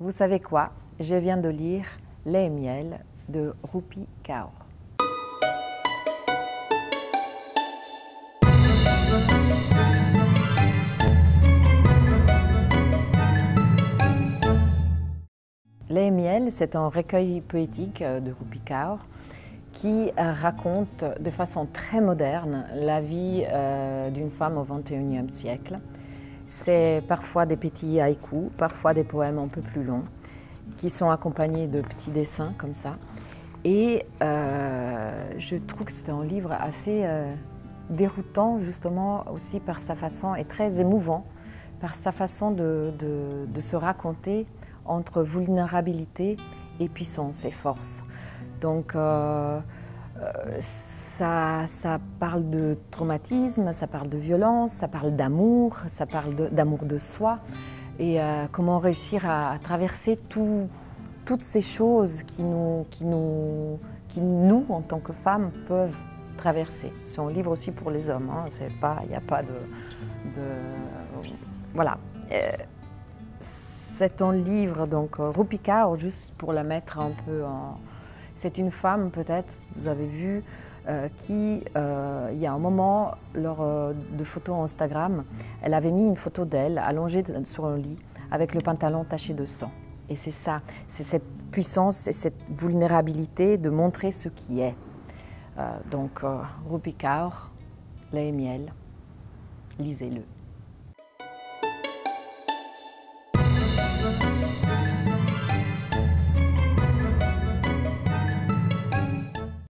Vous savez quoi? Je viens de lire Lait et miel de Rupi Kaur. Lait et miel, c'est un recueil poétique de Rupi Kaur qui raconte de façon très moderne la vie euh, d'une femme au XXIe siècle. C'est parfois des petits haïkus, parfois des poèmes un peu plus longs, qui sont accompagnés de petits dessins comme ça. Et euh, je trouve que c'est un livre assez euh, déroutant, justement, aussi par sa façon, et très émouvant, par sa façon de, se raconter entre vulnérabilité et puissance et force. Donc, euh, ça, parle de traumatisme, ça parle de violence, ça parle d'amour, ça parle d'amour de, soi. Et euh, comment réussir à, traverser tout, toutes ces choses qui nous, qui, nous, qui nous, en tant que femmes, peuvent traverser. C'est un livre aussi pour les hommes. Hein. Il n'y a pas de, voilà. C'est un livre, donc Rupika, juste pour la mettre un peu en, c'est une femme, peut-être, vous avez vu, euh, qui, euh, il y a un moment, lors euh, de photos Instagram, elle avait mis une photo d'elle allongée sur un lit avec le pantalon taché de sang. Et c'est ça, c'est cette puissance et cette vulnérabilité de montrer ce qui est. donc, Rupi Kaur, miel, lisez-le.